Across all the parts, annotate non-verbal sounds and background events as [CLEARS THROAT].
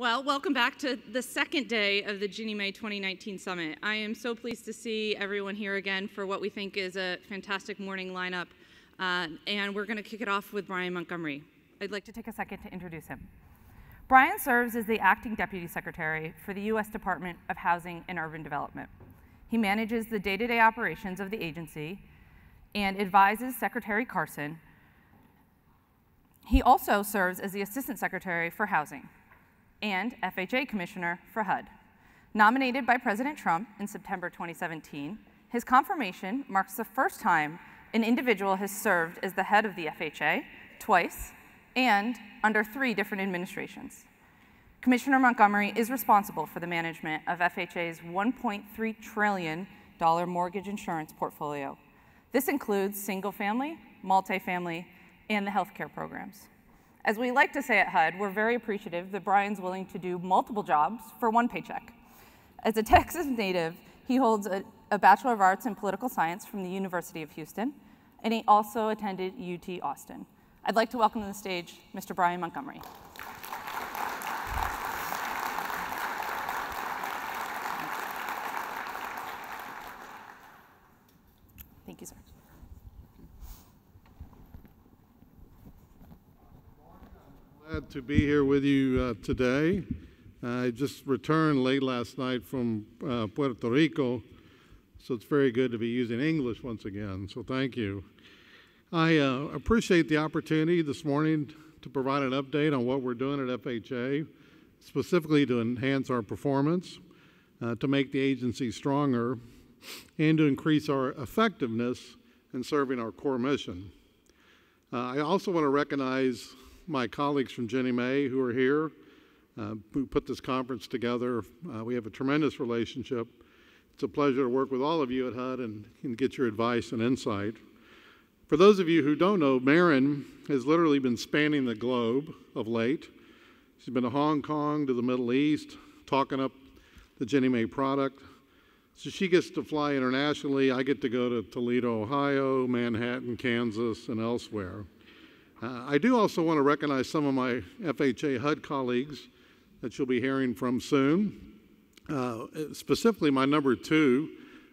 Well, welcome back to the second day of the Ginnie Mae 2019 Summit. I am so pleased to see everyone here again for what we think is a fantastic morning lineup. Uh, and we're going to kick it off with Brian Montgomery. I'd like to take a second to introduce him. Brian serves as the acting deputy secretary for the U.S. Department of Housing and Urban Development. He manages the day to day operations of the agency and advises Secretary Carson. He also serves as the assistant secretary for housing and FHA Commissioner for HUD. Nominated by President Trump in September 2017, his confirmation marks the first time an individual has served as the head of the FHA twice and under three different administrations. Commissioner Montgomery is responsible for the management of FHA's $1.3 trillion mortgage insurance portfolio. This includes single family, multifamily, and the healthcare programs. As we like to say at HUD, we're very appreciative that Brian's willing to do multiple jobs for one paycheck. As a [LAUGHS] Texas native, he holds a, a, Bachelor of Arts in Political Science from the University of Houston, and he also attended UT Austin. I'd like to welcome to the stage Mr. Brian Montgomery. Thank you, sir. Glad to be here with you uh, today. I just returned late last night from uh, Puerto Rico, so it's very good to be using English once again, so thank you. I uh, appreciate the opportunity this morning to provide an update on what we're doing at FHA, specifically to enhance our performance, uh, to make the agency stronger, and to increase our effectiveness in serving our core mission. Uh, I also want to recognize my colleagues from Ginnie Mae who are here, uh, who put this conference together. Uh, we have a tremendous relationship. It's a pleasure to work with all of you at HUD and, and get your advice and insight. For those of you who don't know, Maren has literally been spanning the globe of late. She's been to Hong Kong, to the Middle East, talking up the Ginnie Mae product. So she gets to fly internationally. I get to go to Toledo, Ohio, Manhattan, Kansas, and elsewhere. Uh, I do also want to recognize some of my FHA HUD colleagues that you'll be hearing from soon. Uh, specifically, my number two,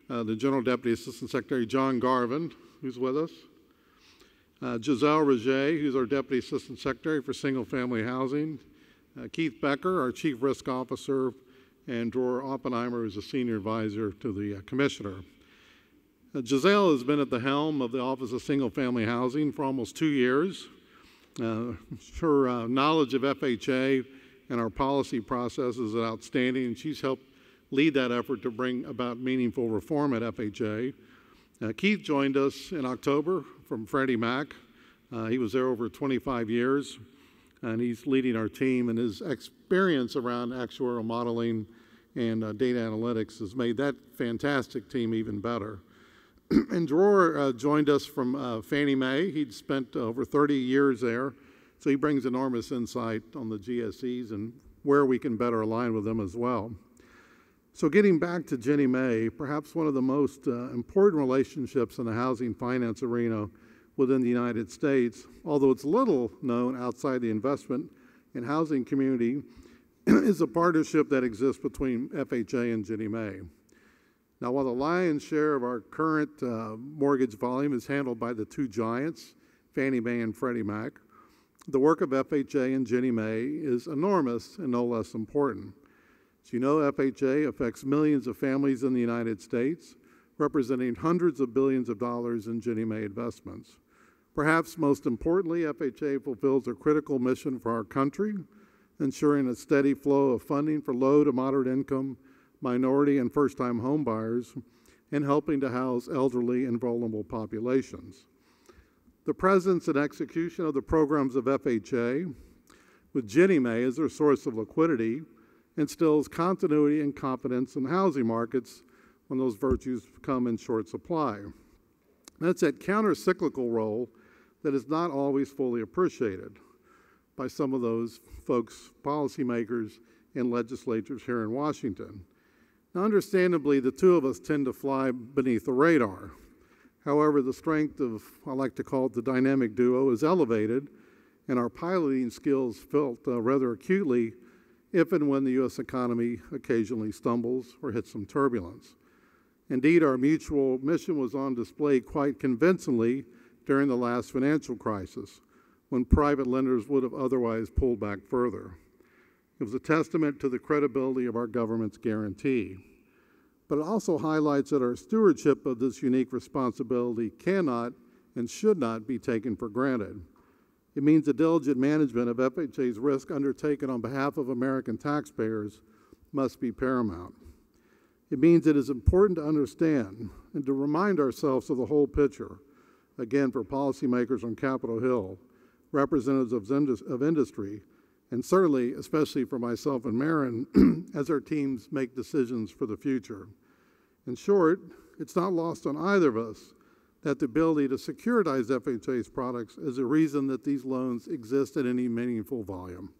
uh, the General Deputy Assistant Secretary John Garvin, who's with us. Uh, Giselle Roget, who's our Deputy Assistant Secretary for Single Family Housing. Uh, Keith Becker, our Chief Risk Officer, and Dror Oppenheimer, who's a Senior Advisor to the Commissioner. Giselle has been at the helm of the Office of Single Family Housing for almost two years. Uh, her uh, knowledge of FHA and our policy process is outstanding, and she's helped lead that effort to bring about meaningful reform at FHA. Uh, Keith joined us in October from Freddie Mac. Uh, he was there over 25 years, and he's leading our team, and his experience around actuarial modeling and uh, data analytics has made that fantastic team even better. [CLEARS THROAT] and Dror uh, joined us from uh, Fannie Mae. He'd spent over 30 years there, so he brings enormous insight on the GSEs and where we can better align with them as well. So, getting back to Ginnie Mae, perhaps one of the most uh, important relationships in the housing finance arena within the United States, although it's little known outside the investment and housing community, [CLEARS THROAT] is a partnership that exists between FHA and Ginnie Mae. Now, while the lion's share of our current uh, mortgage volume is handled by the two giants, Fannie Mae and Freddie Mac, the work of FHA and Ginnie Mae is enormous and no less important. As you know, FHA affects millions of families in the United States, representing hundreds of billions of dollars in Ginnie Mae investments. Perhaps most importantly, FHA fulfills a critical mission for our country, ensuring a steady flow of funding for low to moderate income minority and first time homebuyers, and helping to house elderly and vulnerable populations. The presence and execution of the programs of FHA, with Ginnie Mae as their source of liquidity, instills continuity and confidence in housing markets when those virtues come in short supply. That's that counter-cyclical role that is not always fully appreciated by some of those folks, policymakers, and legislators here in Washington. Now, understandably, the two of us tend to fly beneath the radar. However, the strength of, I like to call it the dynamic duo, is elevated, and our piloting skills felt uh, rather acutely if and when the U.S. economy occasionally stumbles or hits some turbulence. Indeed, our mutual mission was on display quite convincingly during the last financial crisis, when private lenders would have otherwise pulled back further. It was a testament to the credibility of our government's guarantee. But it also highlights that our stewardship of this unique responsibility cannot and should not be taken for granted. It means the diligent management of FHA's risk undertaken on behalf of American taxpayers must be paramount. It means it is important to understand and to remind ourselves of the whole picture, again, for policymakers on Capitol Hill, representatives of, of industry, and certainly, especially for myself and Maren, [CLEARS THROAT] as our teams make decisions for the future. In short, it's not lost on either of us that the ability to securitize FHA's products is a reason that these loans exist at any meaningful volume.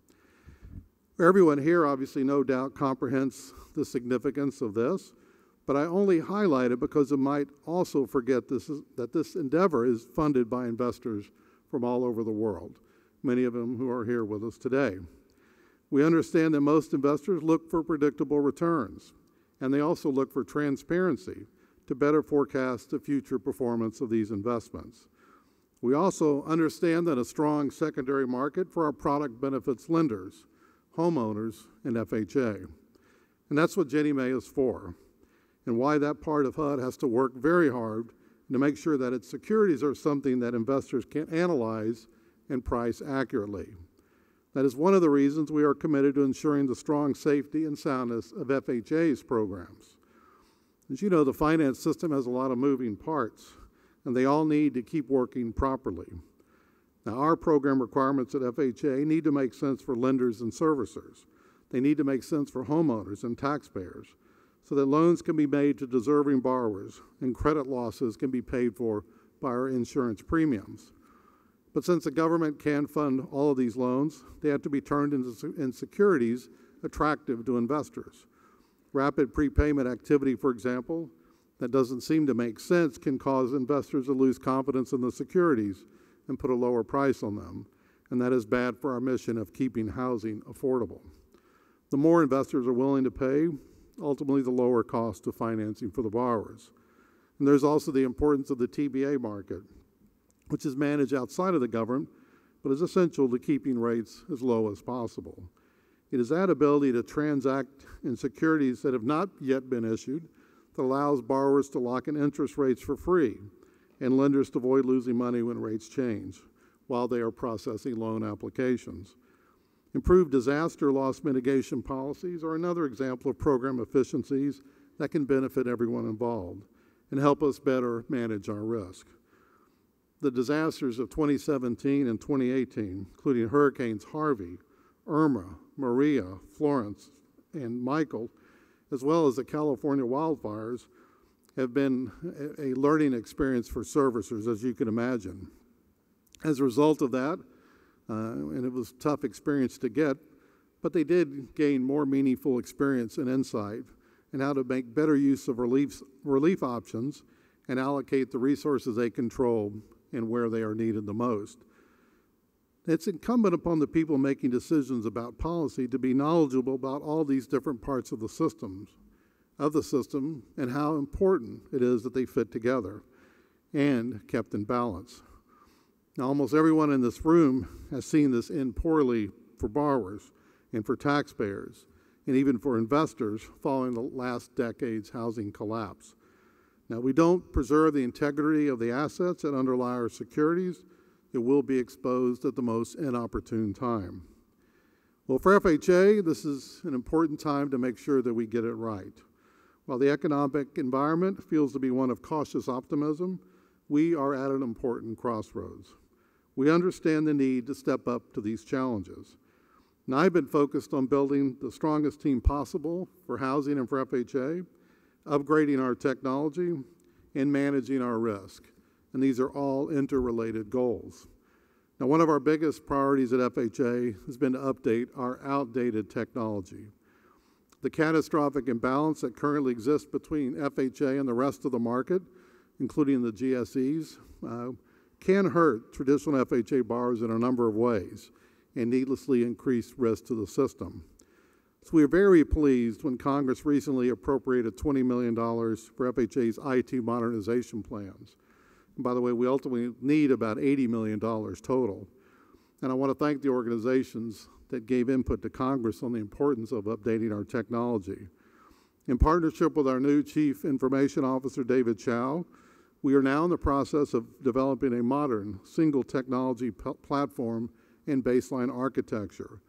Everyone here obviously no doubt comprehends the significance of this, but I only highlight it because it might also forget this is, that this endeavor is funded by investors from all over the world, many of them who are here with us today. We understand that most investors look for predictable returns, and they also look for transparency to better forecast the future performance of these investments. We also understand that a strong secondary market for our product benefits lenders, homeowners, and FHA. And that's what Ginnie Mae is for, and why that part of HUD has to work very hard to make sure that its securities are something that investors can analyze and price accurately. That is one of the reasons we are committed to ensuring the strong safety and soundness of FHA's programs. As you know, the finance system has a lot of moving parts, and they all need to keep working properly. Now, our program requirements at FHA need to make sense for lenders and servicers. They need to make sense for homeowners and taxpayers so that loans can be made to deserving borrowers and credit losses can be paid for by our insurance premiums. But since the government can fund all of these loans, they have to be turned into in securities attractive to investors. Rapid prepayment activity, for example, that doesn't seem to make sense can cause investors to lose confidence in the securities and put a lower price on them. And that is bad for our mission of keeping housing affordable. The more investors are willing to pay, ultimately the lower cost of financing for the borrowers. And there's also the importance of the TBA market, which is managed outside of the government, but is essential to keeping rates as low as possible. It is that ability to transact in securities that have not yet been issued that allows borrowers to lock in interest rates for free and lenders to avoid losing money when rates change while they are processing loan applications. Improved disaster loss mitigation policies are another example of program efficiencies that can benefit everyone involved and help us better manage our risk. The disasters of 2017 and 2018, including Hurricanes Harvey, Irma, Maria, Florence, and Michael, as well as the California wildfires, have been a learning experience for servicers, as you can imagine. As a result of that, uh, and it was a tough experience to get, but they did gain more meaningful experience and insight in how to make better use of relief, relief options and allocate the resources they control and where they are needed the most. It's incumbent upon the people making decisions about policy to be knowledgeable about all these different parts of the systems, of the system, and how important it is that they fit together and kept in balance. Now, almost everyone in this room has seen this end poorly for borrowers and for taxpayers and even for investors following the last decade's housing collapse. Now, we don't preserve the integrity of the assets that underlie our securities it will be exposed at the most inopportune time. Well, for FHA, this is an important time to make sure that we get it right. While the economic environment feels to be one of cautious optimism, we are at an important crossroads. We understand the need to step up to these challenges. Now, I've been focused on building the strongest team possible for housing and for FHA, upgrading our technology, and managing our risk and these are all interrelated goals. Now, one of our biggest priorities at FHA has been to update our outdated technology. The catastrophic imbalance that currently exists between FHA and the rest of the market, including the GSEs, uh, can hurt traditional FHA borrowers in a number of ways and needlessly increase risk to the system. So we are very pleased when Congress recently appropriated $20 million for FHA's IT modernization plans. And by the way, we ultimately need about $80 million total. And I want to thank the organizations that gave input to Congress on the importance of updating our technology. In partnership with our new Chief Information Officer, David Chow, we are now in the process of developing a modern single technology platform and baseline architecture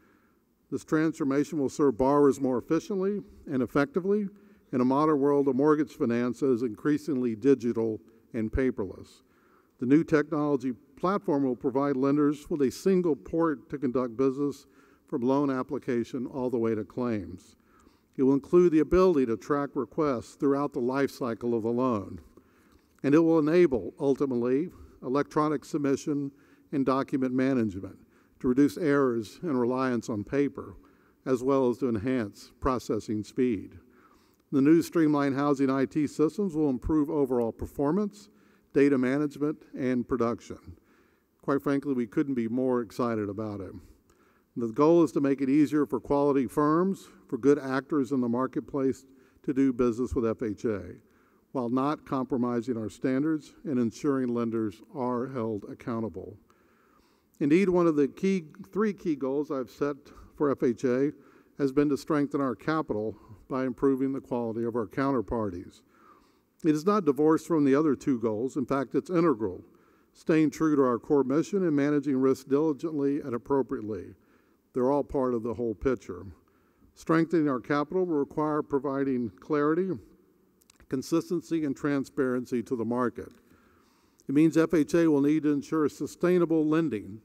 this transformation will serve borrowers more efficiently and effectively in a modern world of mortgage finance that is increasingly digital and paperless. The new technology platform will provide lenders with a single port to conduct business from loan application all the way to claims. It will include the ability to track requests throughout the life cycle of the loan. And it will enable, ultimately, electronic submission and document management to reduce errors and reliance on paper, as well as to enhance processing speed. The new streamlined housing IT systems will improve overall performance, data management, and production. Quite frankly, we couldn't be more excited about it. The goal is to make it easier for quality firms, for good actors in the marketplace to do business with FHA, while not compromising our standards and ensuring lenders are held accountable. Indeed, one of the key, three key goals I've set for FHA has been to strengthen our capital by improving the quality of our counterparties. It is not divorced from the other two goals. In fact, it's integral, staying true to our core mission and managing risk diligently and appropriately. They're all part of the whole picture. Strengthening our capital will require providing clarity, consistency, and transparency to the market. It means FHA will need to ensure sustainable lending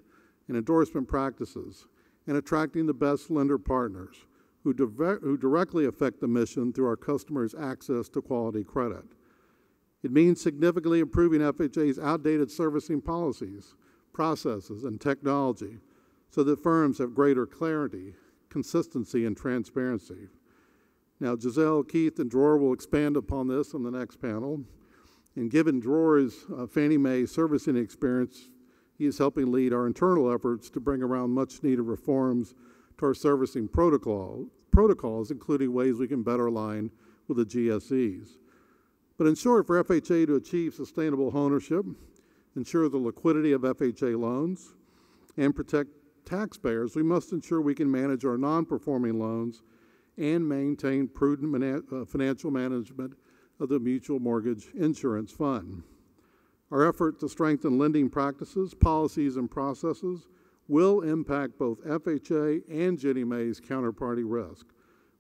and endorsement practices and attracting the best lender partners who, who directly affect the mission through our customers' access to quality credit. It means significantly improving FHA's outdated servicing policies, processes, and technology so that firms have greater clarity, consistency, and transparency. Now, Giselle, Keith, and Dror will expand upon this on the next panel. And given Dror's uh, Fannie Mae servicing experience, he is helping lead our internal efforts to bring around much needed reforms to our servicing protocol, protocols, including ways we can better align with the GSEs. But in short, for FHA to achieve sustainable ownership, ensure the liquidity of FHA loans, and protect taxpayers, we must ensure we can manage our non performing loans and maintain prudent uh, financial management of the Mutual Mortgage Insurance Fund. Our effort to strengthen lending practices, policies, and processes will impact both FHA and Ginnie Mae's counterparty risk,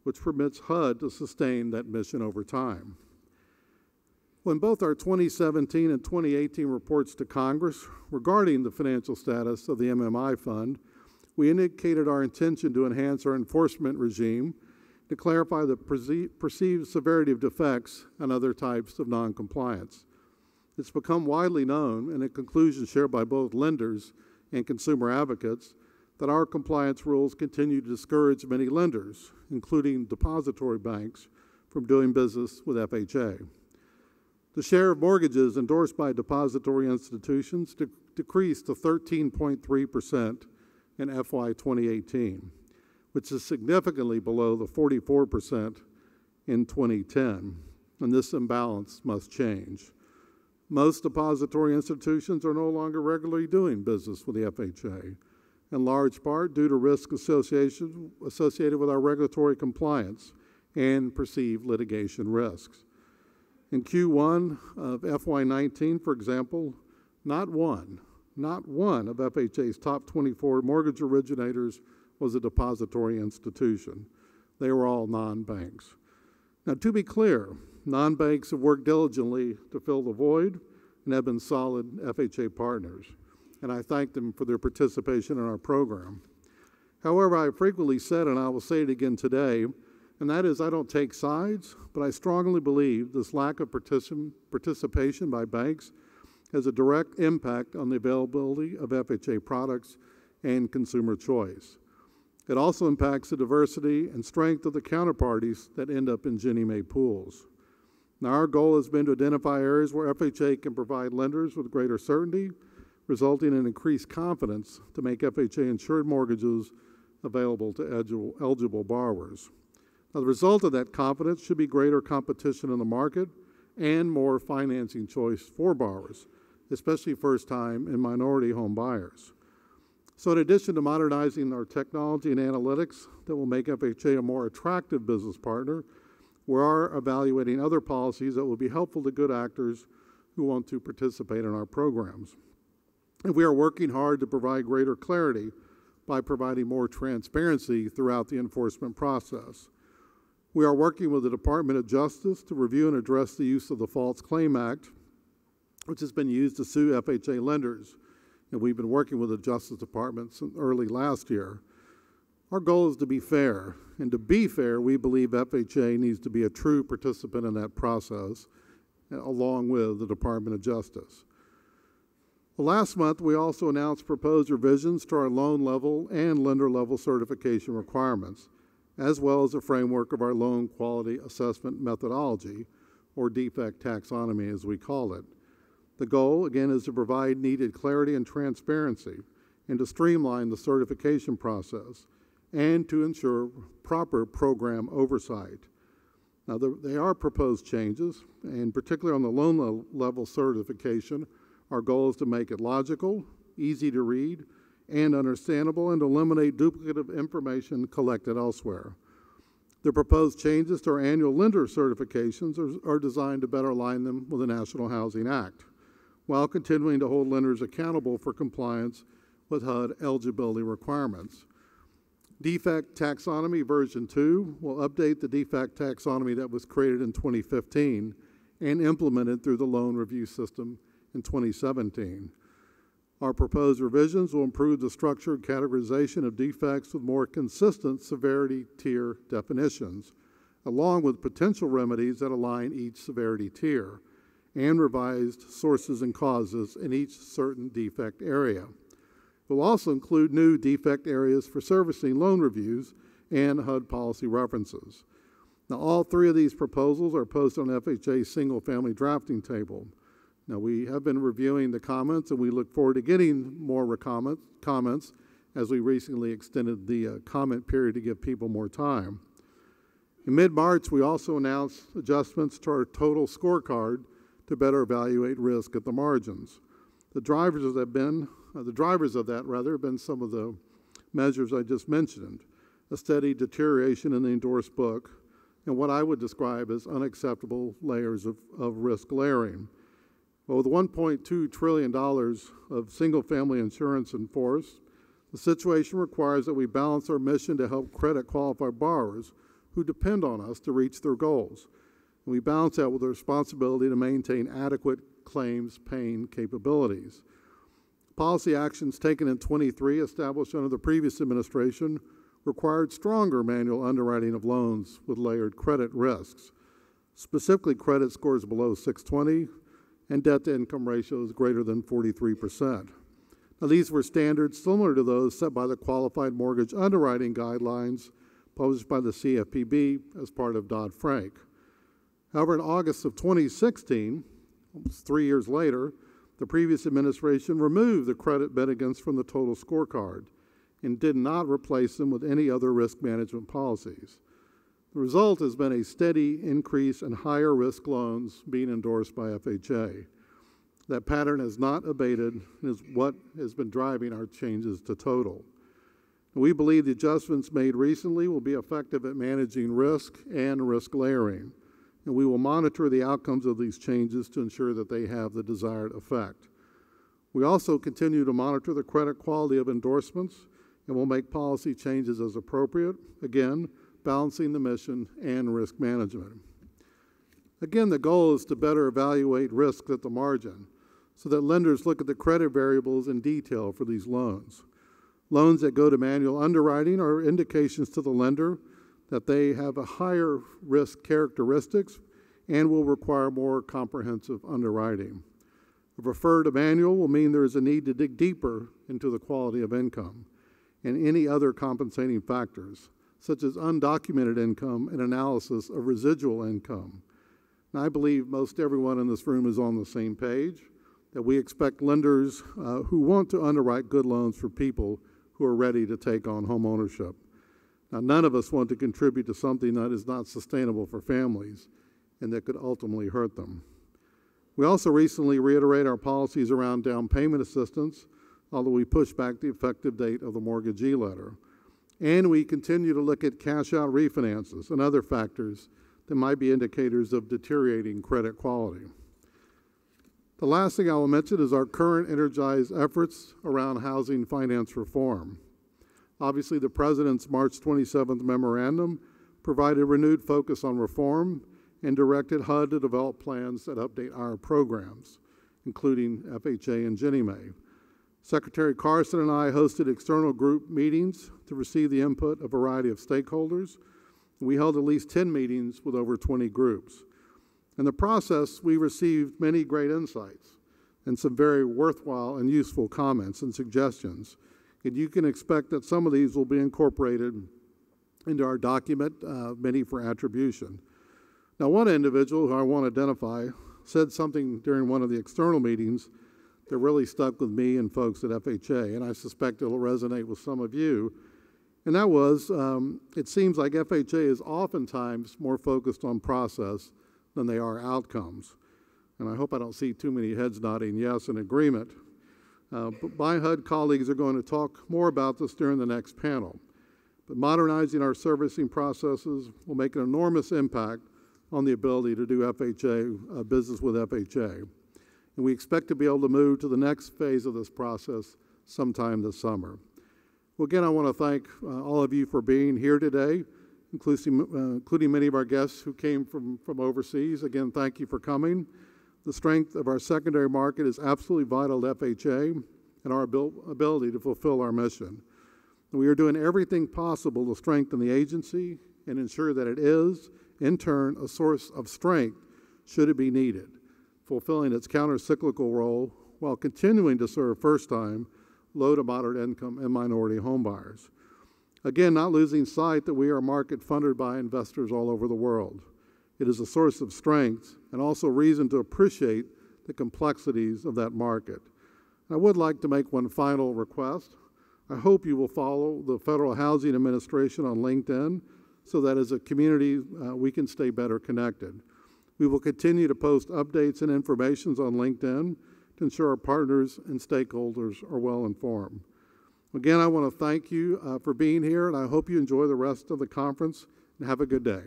which permits HUD to sustain that mission over time. When both our 2017 and 2018 reports to Congress regarding the financial status of the MMI Fund, we indicated our intention to enhance our enforcement regime to clarify the perceived severity of defects and other types of noncompliance. It's become widely known, and a conclusion shared by both lenders and consumer advocates, that our compliance rules continue to discourage many lenders, including depository banks, from doing business with FHA. The share of mortgages endorsed by depository institutions de- decreased to 13.3% in FY 2018 which is significantly below the 44% in 2010. And this imbalance must change. Most depository institutions are no longer regularly doing business with the FHA, in large part due to risk associated with our regulatory compliance and perceived litigation risks. In Q1 of FY19, for example, not one, not one of FHA's top 24 mortgage originators was a depository institution. They were all non banks. Now, to be clear, non banks have worked diligently to fill the void and have been solid FHA partners, and I thank them for their participation in our program. However, I frequently said, and I will say it again today, and that is I don't take sides, but I strongly believe this lack of particip- participation by banks has a direct impact on the availability of FHA products and consumer choice. It also impacts the diversity and strength of the counterparties that end up in Ginnie Mae pools. Now, our goal has been to identify areas where FHA can provide lenders with greater certainty, resulting in increased confidence to make FHA insured mortgages available to eligible borrowers. Now, the result of that confidence should be greater competition in the market and more financing choice for borrowers, especially first time and minority home buyers. So, in addition to modernizing our technology and analytics that will make FHA a more attractive business partner, we are evaluating other policies that will be helpful to good actors who want to participate in our programs. And we are working hard to provide greater clarity by providing more transparency throughout the enforcement process. We are working with the Department of Justice to review and address the use of the False Claim Act, which has been used to sue FHA lenders. And we've been working with the Justice Department since early last year. Our goal is to be fair. And to be fair, we believe FHA needs to be a true participant in that process, along with the Department of Justice. Well, last month, we also announced proposed revisions to our loan level and lender level certification requirements, as well as a framework of our loan quality assessment methodology, or defect taxonomy as we call it. The goal, again, is to provide needed clarity and transparency and to streamline the certification process and to ensure proper program oversight. Now, the, they are proposed changes, and particularly on the loan level certification, our goal is to make it logical, easy to read, and understandable, and eliminate duplicative information collected elsewhere. The proposed changes to our annual lender certifications are, are, designed to better align them with the National Housing Act, while continuing to hold lenders accountable for compliance with HUD eligibility requirements. Defect Taxonomy version 2 will update the defect taxonomy that was created in 2015 and implemented through the loan review system in 2017. Our proposed revisions will improve the structured categorization of defects with more consistent severity tier definitions, along with potential remedies that align each severity tier, and revised sources and causes in each certain defect area. Will also include new defect areas for servicing loan reviews and HUD policy references. Now, all three of these proposals are posted on FHA's single family drafting table. Now, we have been reviewing the comments and we look forward to getting more comment, comments as we recently extended the uh, comment period to give people more time. In mid March, we also announced adjustments to our total scorecard to better evaluate risk at the margins. The drivers that been uh, the drivers of that rather have been some of the measures I just mentioned, a steady deterioration in the endorsed book, and what I would describe as unacceptable layers of, of risk layering. Well, with $1.2 trillion of single family insurance in force, the situation requires that we balance our mission to help credit qualified borrowers who depend on us to reach their goals. And we balance that with the responsibility to maintain adequate claims paying capabilities. Policy actions taken in 23, established under the previous administration, required stronger manual underwriting of loans with layered credit risks, specifically credit scores below 620, and debt to income ratios greater than 43%. Now, these were standards similar to those set by the Qualified Mortgage Underwriting Guidelines published by the CFPB as part of Dodd Frank. However, in August of 2016, almost three years later, the previous administration removed the credit mitigants from the total scorecard and did not replace them with any other risk management policies. The result has been a steady increase in higher risk loans being endorsed by FHA. That pattern has not abated and is what has been driving our changes to total. We believe the adjustments made recently will be effective at managing risk and risk layering, and we will monitor the outcomes of these changes to ensure that they have the desired effect. We also continue to monitor the credit quality of endorsements and will make policy changes as appropriate, again, balancing the mission, and risk management. Again, the goal is to better evaluate risks at the margin so that lenders look at the credit variables in detail for these loans. Loans that go to manual underwriting are indications to the lender that they have a higher risk characteristics and will require more comprehensive underwriting. A refer to manual will mean there is a need to dig deeper into the quality of income and any other compensating factors such as undocumented income and analysis of residual income. And I believe most everyone in this room is on the same page that we expect lenders uh, who want to underwrite good loans for people who are ready to take on home ownership. Now, none of us want to contribute to something that is not sustainable for families and that could ultimately hurt them. We also recently reiterate our policies around down payment assistance, although we push back the effective date of the mortgagee letter. And we continue to look at cash out refinances and other factors that might be indicators of deteriorating credit quality. The last thing I will mention is our current energized efforts around housing finance reform. Obviously, the President's March 27th memorandum provided renewed focus on reform and directed HUD to develop plans that update our programs, including FHA and Ginnie Mae. Secretary Carson and I hosted external group meetings to receive the input of a variety of stakeholders. We held at least 10 meetings with over 20 groups. In the process, we received many great insights and some very worthwhile and useful comments and suggestions. And you can expect that some of these will be incorporated into our document, uh, many for attribution. Now, one individual who I want to identify said something during one of the external meetings that really stuck with me and folks at FHA, and I suspect it'll resonate with some of you. And that was um, it seems like FHA is oftentimes more focused on process than they are outcomes. And I hope I don't see too many heads nodding yes in agreement. Uh, my HUD colleagues are going to talk more about this during the next panel. But modernizing our servicing processes will make an enormous impact on the ability to do FHA, uh, business with FHA. And we expect to be able to move to the next phase of this process sometime this summer. Well, again, I want to thank uh, all of you for being here today, including, uh, including many of our guests who came from, from overseas. Again, thank you for coming. The strength of our secondary market is absolutely vital to FHA and our abil ability to fulfill our mission. We are doing everything possible to strengthen the agency and ensure that it is in turn, a source of strength should it be needed, fulfilling its countercyclical role while continuing to serve first time, low to moderate income, and minority homebuyers. Again, not losing sight that we are market funded by investors all over the world. It is a source of strength and also reason to appreciate the complexities of that market. I would like to make one final request. I hope you will follow the Federal Housing Administration on LinkedIn so that as a community uh, we can stay better connected. We will continue to post updates and informations on LinkedIn to ensure our partners and stakeholders are well informed. Again, I want to thank you uh, for being here, and I hope you enjoy the rest of the conference and have a good day.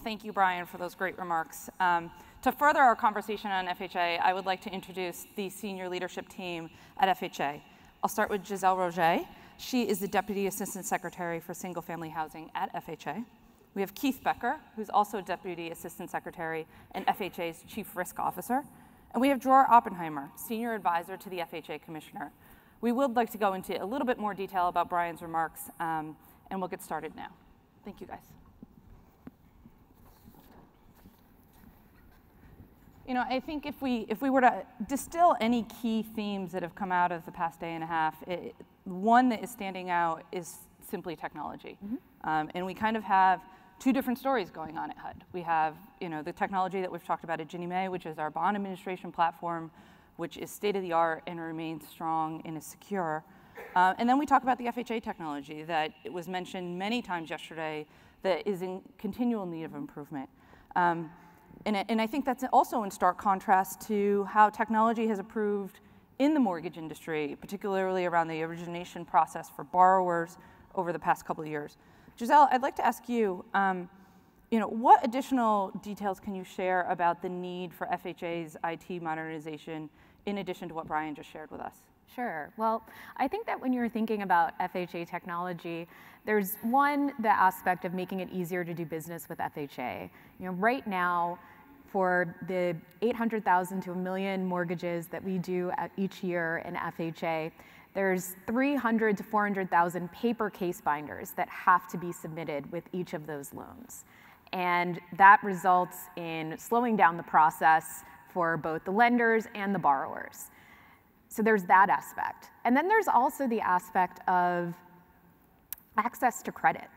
Well, thank you, Brian, for those great remarks. Um, to further our conversation on FHA, I would like to introduce the senior leadership team at FHA. I'll start with Giselle Roget. She is the Deputy Assistant Secretary for Single Family Housing at FHA. We have Keith Becker, who's also Deputy Assistant Secretary and FHA's Chief Risk Officer. And we have Dror Oppenheimer, Senior Advisor to the FHA Commissioner. We would like to go into a little bit more detail about Brian's remarks, um, and we'll get started now. Thank you, guys. You know, I think if we, if we were to distill any key themes that have come out of the past day and a half, it, one that is standing out is simply technology. Mm -hmm. um, and we kind of have two different stories going on at HUD. We have, you know, the technology that we've talked about at Ginnie Mae, which is our bond administration platform, which is state of the art and remains strong and is secure. Uh, and then we talk about the FHA technology that it was mentioned many times yesterday that is in continual need of improvement. Um, and, and I think that's also in stark contrast to how technology has improved in the mortgage industry, particularly around the origination process for borrowers over the past couple of years. Giselle, I'd like to ask you, um, you know, what additional details can you share about the need for FHA's IT modernization in addition to what Brian just shared with us? Sure. Well, I think that when you're thinking about FHA technology, there's one, the aspect of making it easier to do business with FHA. You know, right now, for the 800,000 to a million mortgages that we do each year in FHA, there's 300 to 400,000 paper case binders that have to be submitted with each of those loans. And that results in slowing down the process for both the lenders and the borrowers. So there's that aspect. And then there's also the aspect of access to credit.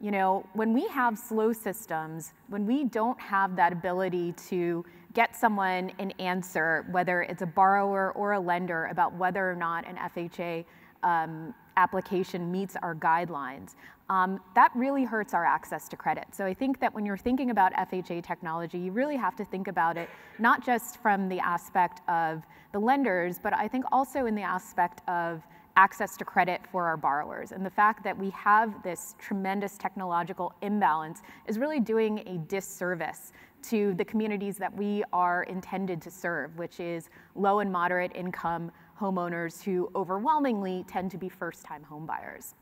You know, when we have slow systems, when we don't have that ability to get someone an answer, whether it's a borrower or a lender, about whether or not an FHA um, application meets our guidelines, um, that really hurts our access to credit. So I think that when you're thinking about FHA technology, you really have to think about it not just from the aspect of the lenders, but I think also in the aspect of access to credit for our borrowers. And the fact that we have this tremendous technological imbalance is really doing a disservice to the communities that we are intended to serve, which is low and moderate income homeowners who overwhelmingly tend to be first time homebuyers.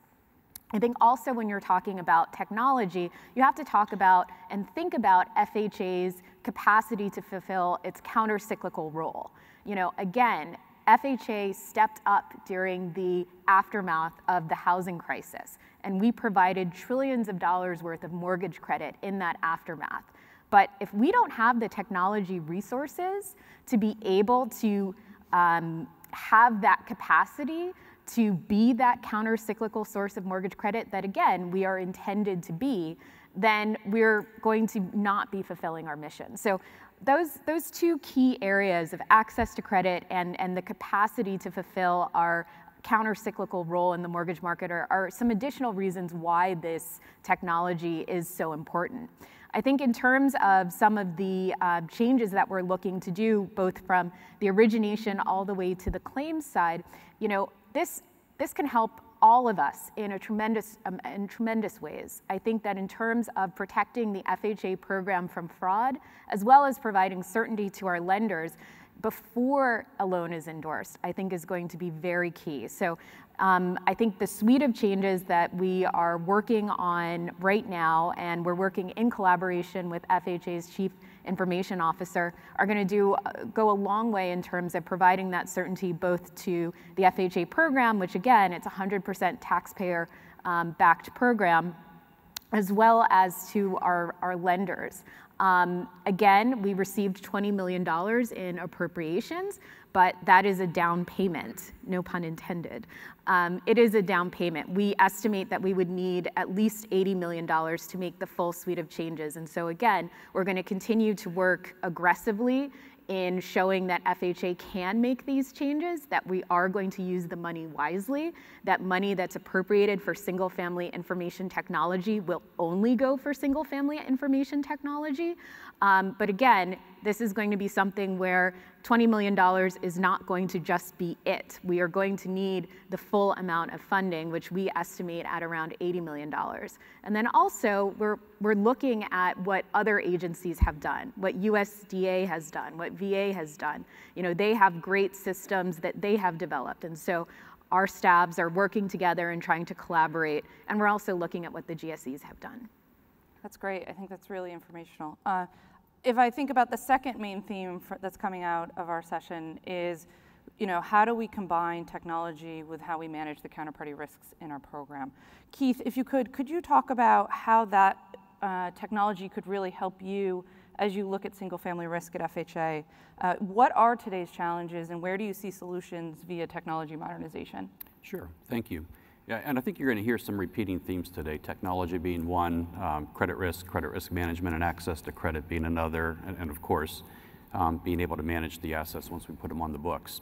I think also when you're talking about technology, you have to talk about and think about FHA's capacity to fulfill its counter-cyclical role. You know, again, FHA stepped up during the aftermath of the housing crisis, and we provided trillions of dollars worth of mortgage credit in that aftermath. But if we don't have the technology resources to be able to um, have that capacity to be that counter-cyclical source of mortgage credit that, again, we are intended to be, then we're going to not be fulfilling our mission. So those, those two key areas of access to credit and, and the capacity to fulfill our counter-cyclical role in the mortgage market are, are some additional reasons why this technology is so important. I think in terms of some of the uh, changes that we're looking to do, both from the origination all the way to the claims side, you know, this, this can help all of us in a tremendous um, in tremendous ways. I think that in terms of protecting the FHA program from fraud, as well as providing certainty to our lenders before a loan is endorsed, I think is going to be very key. So um, I think the suite of changes that we are working on right now, and we're working in collaboration with FHA's chief information officer, are going to do uh, go a long way in terms of providing that certainty both to the FHA program, which again, it's 100% taxpayer um, backed program, as well as to our, our lenders. Um, again, we received $20 million in appropriations, but that is a down payment, no pun intended. Um, it is a down payment. We estimate that we would need at least $80 million to make the full suite of changes. And so again, we're gonna continue to work aggressively in showing that FHA can make these changes, that we are going to use the money wisely, that money that's appropriated for single family information technology will only go for single family information technology. Um, but again, this is going to be something where $20 million is not going to just be it. We are going to need the full amount of funding, which we estimate at around $80 million. And then also, we're, we're looking at what other agencies have done, what USDA has done, what VA has done. You know, they have great systems that they have developed. And so our staffs are working together and trying to collaborate. And we're also looking at what the GSEs have done. That's great. I think that's really informational. Uh, if I think about the second main theme for, that's coming out of our session is, you know, how do we combine technology with how we manage the counterparty risks in our program? Keith, if you could, could you talk about how that uh, technology could really help you as you look at single family risk at FHA? Uh, what are today's challenges and where do you see solutions via technology modernization? Sure, thank you. Yeah, and I think you're going to hear some repeating themes today, technology being one, um, credit risk, credit risk management and access to credit being another, and, and of course, um, being able to manage the assets once we put them on the books.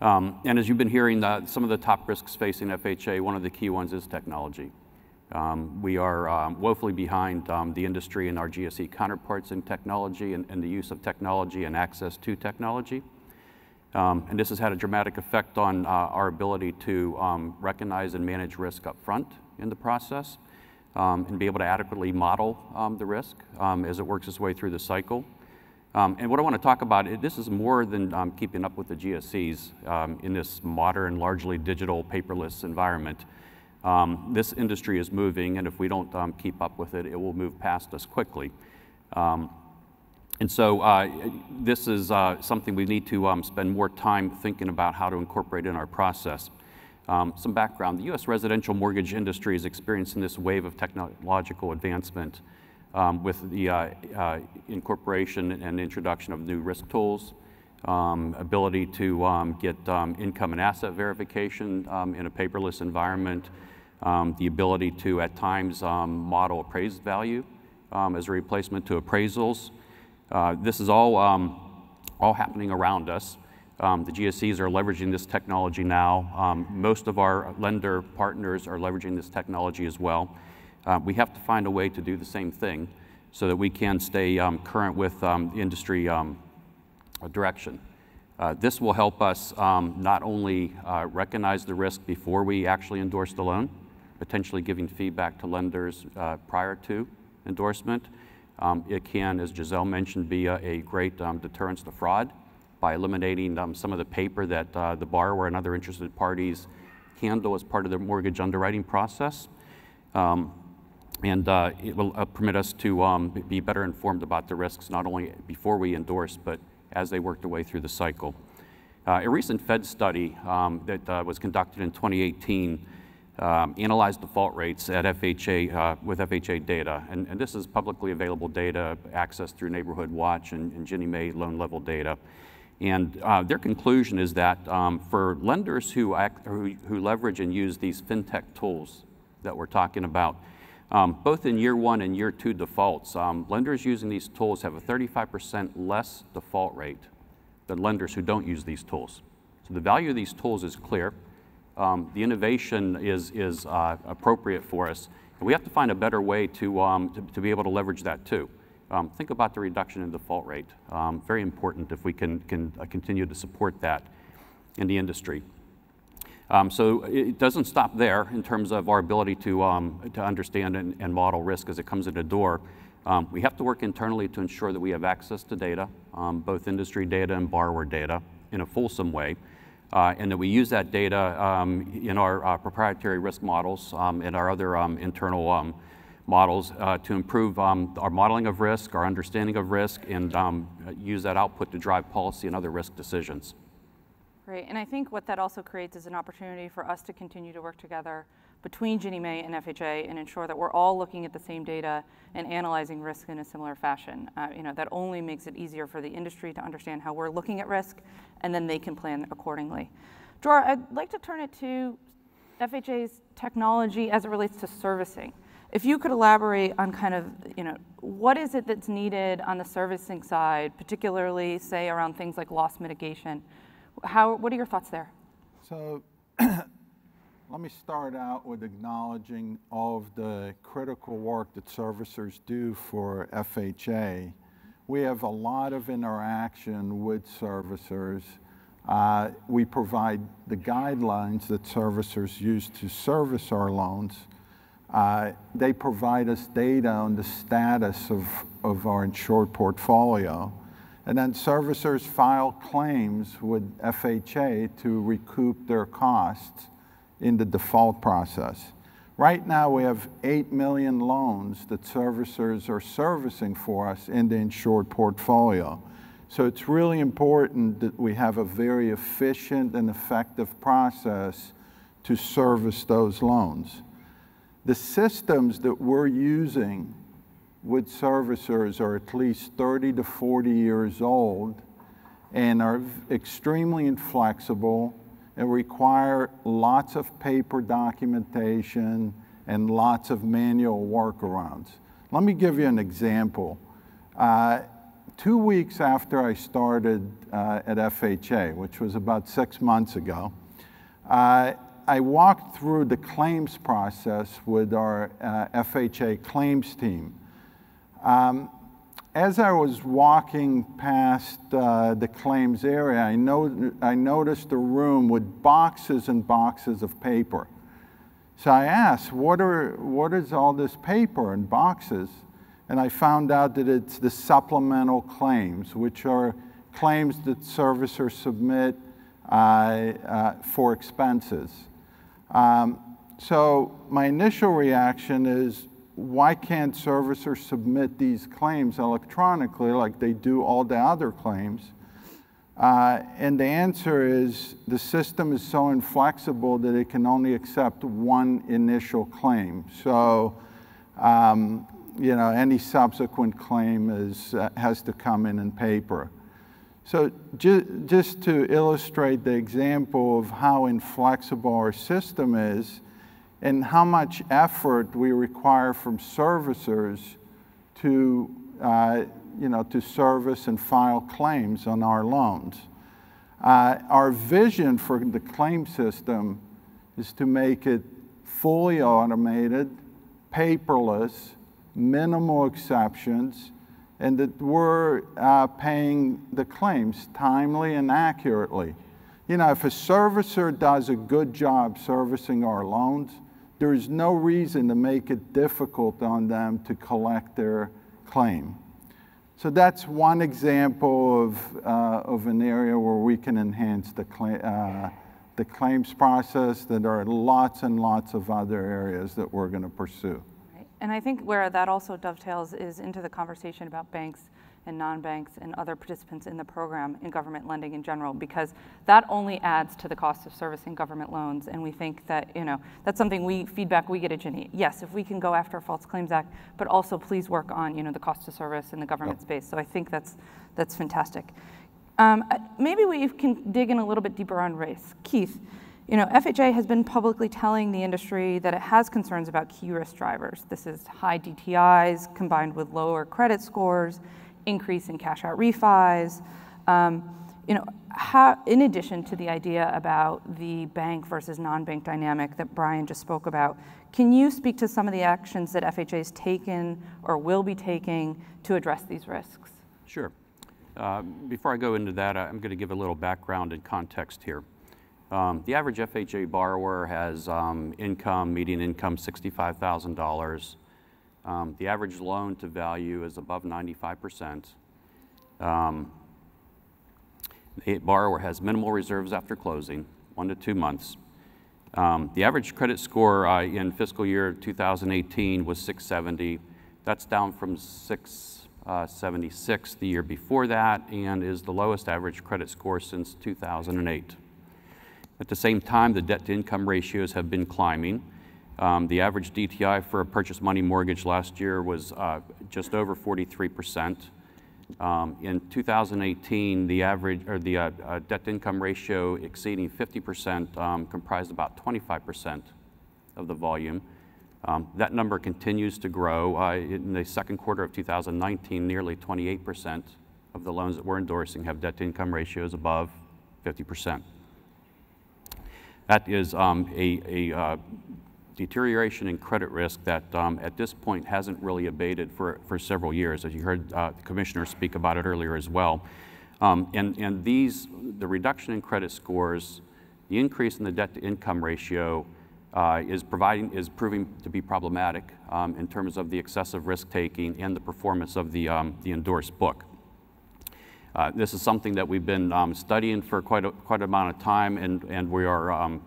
Um, and as you've been hearing, the, some of the top risks facing FHA, one of the key ones is technology. Um, we are um, woefully behind um, the industry and our GSE counterparts in technology and, and the use of technology and access to technology. Um, and this has had a dramatic effect on uh, our ability to um, recognize and manage risk up front in the process um, and be able to adequately model um, the risk um, as it works its way through the cycle. Um, and what I want to talk about, this is more than keeping up with the GSEs in this modern, largely digital, paperless environment. this industry is moving, and if we don't keep up with it, it will move past us quickly. And so uh, this is uh, something we need to um, spend more time thinking about how to incorporate in our process. Um, some background, the US residential mortgage industry is experiencing this wave of technological advancement um, with the uh, uh incorporation and introduction of new risk tools, um, ability to um, get um, income and asset verification in a paperless environment, the ability to, at times, model appraised value as a replacement to appraisals. Uh, this is all, um, all happening around us. Um, the GSEs are leveraging this technology now. Um, most of our lender partners are leveraging this technology as well. Uh, we have to find a way to do the same thing so that we can stay um, current with um, industry um, direction. Uh, this will help us um, not only uh, recognize the risk before we actually endorse the loan, potentially giving feedback to lenders uh, prior to endorsement. Um, it can, as Giselle mentioned, be a, a great um, deterrence to fraud by eliminating um, some of the paper that uh, the borrower and other interested parties handle as part of their mortgage underwriting process. Um, and uh, it will uh, permit us to be better informed about the risks, not only before we endorse, but as they work their way through the cycle. Uh, a recent Fed study um, that uh, was conducted in 2018 um, analyzed default rates at FHA uh, with FHA data. And, and, this is publicly available data accessed through Neighborhood Watch and, and Ginnie Mae loan level data. And uh, their conclusion is that um, for lenders who, act, who, who, leverage and use these fintech tools that we're talking about, um, both in year one and year two defaults, um, lenders using these tools have a 35% less default rate than lenders who don't use these tools. So the value of these tools is clear. Um, the innovation is, is uh, appropriate for us. And we have to find a better way to, um, to, to, be able to leverage that too. Um, think about the reduction in default rate. Um, very important if we can, can uh, continue to support that in the industry. Um, so it doesn't stop there in terms of our ability to, um, to understand and, and, model risk as it comes in the door. We have to work internally to ensure that we have access to data, both industry data and borrower data, in a fulsome way, uh, and that we use that data um, in our uh, proprietary risk models and our other internal models uh, to improve um, our modeling of risk, our understanding of risk, and um, use that output to drive policy and other risk decisions. Great, and I think what that also creates is an opportunity for us to continue to work together between Ginnie Mae and FHA and ensure that we're all looking at the same data and analyzing risk in a similar fashion. Uh, you know, that only makes it easier for the industry to understand how we're looking at risk, and then they can plan accordingly. Dror, I'd like to turn it to FHA's technology as it relates to servicing. If you could elaborate on kind of, you know, what is it that's needed on the servicing side, particularly, say, around things like loss mitigation? How, what are your thoughts there? So [CLEARS THROAT] let me start out with acknowledging all of the critical work that servicers do for FHA. We have a lot of interaction with servicers. Uh, we provide the guidelines that servicers use to service our loans. Uh, they provide us data on the status of, of our insured portfolio. And then servicers file claims with FHA to recoup their costs in the default process. Right now, we have 8 million loans that servicers are servicing for us in the insured portfolio. So it's really important that we have a very efficient and effective process to service those loans the systems that we're using with servicers are at least 30 to 40 years old and are extremely inflexible require lots of paper documentation and lots of manual workarounds. Let me give you an example. Uh, two weeks after I started uh, at FHA, which was about six months ago, uh, I walked through the claims process with our uh, FHA claims team. Um, as I was walking past uh, the claims area, I, I noticed a room with boxes and boxes of paper. So I asked, what, are, what is all this paper and boxes? And I found out that it's the supplemental claims, which are claims that servicers submit uh, uh, for expenses. Um, so my initial reaction is, why can't servicers submit these claims electronically like they do all the other claims? Uh, and the answer is the system is so inflexible that it can only accept one initial claim. So, um, you know, any subsequent claim is, uh, has to come in in paper. So ju just to illustrate the example of how inflexible our system is, and how much effort we require from servicers to, uh, you know, to service and file claims on our loans. Uh, our vision for the claim system is to make it fully automated, paperless, minimal exceptions, and that we're uh, paying the claims timely and accurately. You know, if a servicer does a good job servicing our loans, there is no reason to make it difficult on them to collect their claim. So that's one example of, uh, of an area where we can enhance the, uh, the claims process. That there are lots and lots of other areas that we're going to pursue. And I think where that also dovetails is into the conversation about banks and non-banks and other participants in the program in government lending in general, because that only adds to the cost of servicing government loans. And we think that, you know, that's something we, feedback we get at Ginnie. Yes, if we can go after a False Claims Act, but also please work on, you know, the cost of service in the government yep. space. So I think that's, that's fantastic. Um, uh, maybe we can dig in a little bit deeper on race. Keith, you know, FHA has been publicly telling the industry that it has concerns about key risk drivers. This is high DTIs combined with lower credit scores, increase in cash out refis. Um, you know, how, in addition to the idea about the bank versus non-bank dynamic that Brian just spoke about, can you speak to some of the actions that FHA has taken or will be taking to address these risks? Sure. Uh, before I go into that, I'm going to give a little background and context here. Um, the average FHA borrower has um, income, median income, $65,000. Um, the average loan to value is above 95%. Um, the borrower has minimal reserves after closing, one to two months. Um, the average credit score uh, in fiscal year 2018 was 670. That's down from 676 the year before that and is the lowest average credit score since 2008. At the same time, the debt to income ratios have been climbing. Um, the average DTI for a purchase money mortgage last year was uh, just over 43%. Um, in 2018, the average or the uh, uh, debt income ratio exceeding 50% um, comprised about 25% of the volume. Um, that number continues to grow. Uh, in the second quarter of 2019, nearly 28% of the loans that we're endorsing have debt income ratios above 50%. That is um, a, a uh, deterioration in credit risk that um, at this point hasn't really abated for, for several years, as you heard uh, the commissioner speak about it earlier as well. Um, and, and these, the reduction in credit scores, the increase in the debt to income ratio uh, is providing, is proving to be problematic um, in terms of the excessive risk taking and the performance of the, um, the endorsed book. Uh, this is something that we've been um, studying for quite a, quite a amount of time, and, and we are um,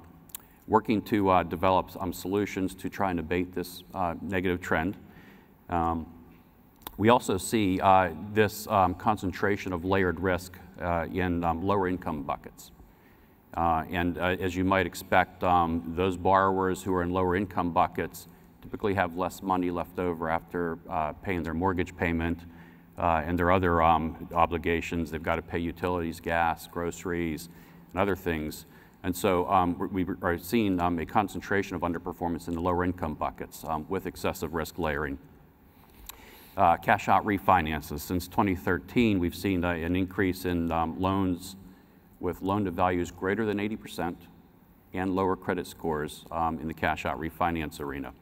working to uh, develop um, solutions to try and abate this uh, negative trend. Um, we also see uh, this um, concentration of layered risk uh, in um, lower income buckets. Uh, and as you might expect, those borrowers who are in lower income buckets typically have less money left over after paying their mortgage payment uh, and their other um, obligations. They've got to pay utilities, gas, groceries, and other things. And so um, we are seeing um, a concentration of underperformance in the lower income buckets um, with excessive risk layering. Uh, cash out refinances. Since 2013, we've seen an increase in um, loans with loan to values greater than 80% and lower credit scores um, in the cash out refinance arena.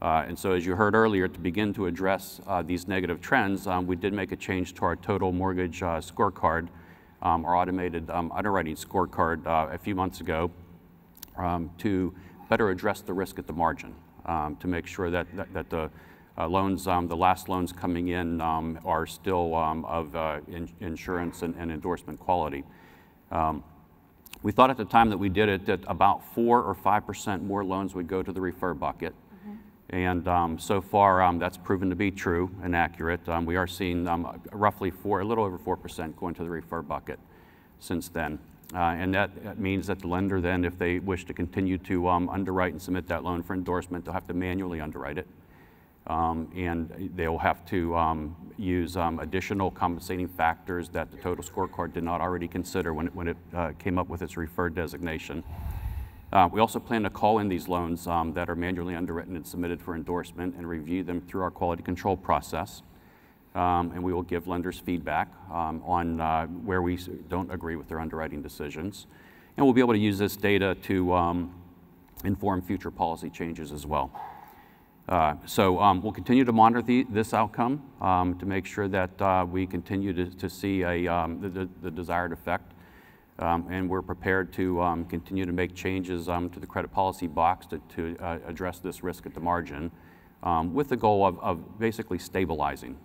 Uh, and so as you heard earlier, to begin to address uh, these negative trends, um, we did make a change to our total mortgage uh, scorecard, our automated um, underwriting scorecard uh, a few months ago um, to better address the risk at the margin, um, to make sure that, that, that the uh, loans, um, the last loans coming in are still of uh, in insurance and, and, endorsement quality. we thought at the time that we did it that about four or 5% more loans would go to the refer bucket. And um, so far, um, that's proven to be true and accurate. Um, we are seeing um, roughly four, a little over 4% going to the refer bucket since then. Uh, and that, that, means that the lender then, if they wish to continue to um, underwrite and submit that loan for endorsement, they'll have to manually underwrite it. Um, and they'll have to use additional compensating factors that the total scorecard did not already consider when it, when it uh, came up with its referred designation. Uh, we also plan to call in these loans um, that are manually underwritten and submitted for endorsement and review them through our quality control process. Um, and we will give lenders feedback um, on uh, where we don't agree with their underwriting decisions. And we'll be able to use this data to um, inform future policy changes as well. Uh, so um, we'll continue to monitor the, this outcome um, to make sure that uh, we continue to, to see a, um, the, the, desired effect. Um, and we're prepared to um, continue to make changes um, to the credit policy box to, to uh, address this risk at the margin with the goal of, of basically stabilizing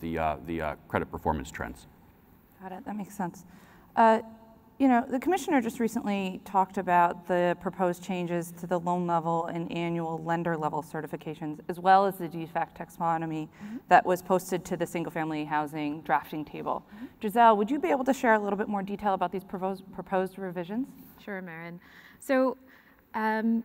the, uh, the uh, credit performance trends. Got it, that makes sense. You know, the commissioner just recently talked about the proposed changes to the loan level and annual lender level certifications, as well as the defect taxonomy mm-hmm. that was posted to the single family housing drafting table. Mm-hmm. Giselle, would you be able to share a little bit more detail about these proposed, proposed revisions? Sure, Maren. So, um,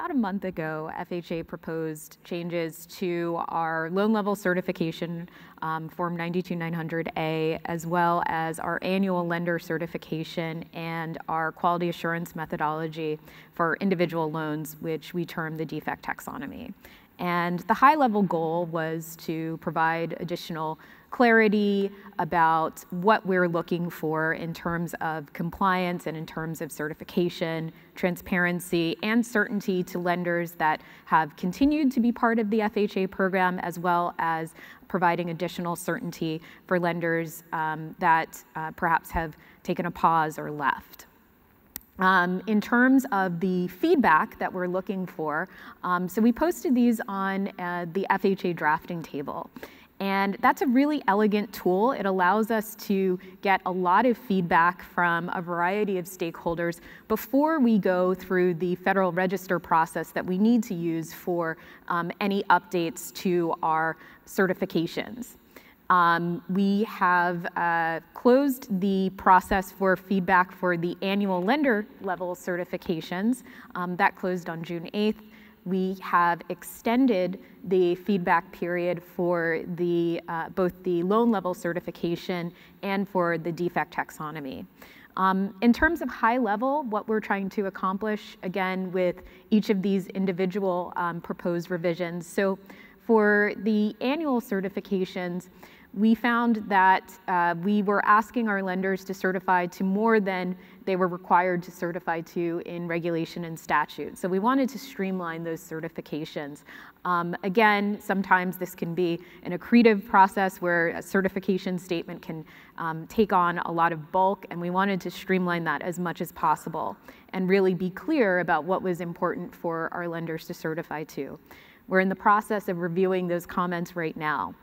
about a month ago, FHA proposed changes to our loan level certification, um, Form 92900A, as well as our annual lender certification and our quality assurance methodology for individual loans, which we term the defect taxonomy. And the high level goal was to provide additional clarity about what we're looking for in terms of compliance and in terms of certification, transparency, and certainty to lenders that have continued to be part of the FHA program, as well as providing additional certainty for lenders um, that uh, perhaps have taken a pause or left. Um, in terms of the feedback that we're looking for, um, so we posted these on uh, the FHA drafting table. And that's a really elegant tool. It allows us to get a lot of feedback from a variety of stakeholders before we go through the Federal Register process that we need to use for um, any updates to our certifications. Um, we have uh, closed the process for feedback for the annual lender level certifications. Um, that closed on June 8th we have extended the feedback period for the, uh, both the loan level certification and for the defect taxonomy. Um, in terms of high level, what we're trying to accomplish, again, with each of these individual um, proposed revisions. So for the annual certifications, we found that uh, we were asking our lenders to certify to more than they were required to certify to in regulation and statute. So we wanted to streamline those certifications. Um, again, sometimes this can be an accretive process where a certification statement can um, take on a lot of bulk, and we wanted to streamline that as much as possible and really be clear about what was important for our lenders to certify to. We're in the process of reviewing those comments right now.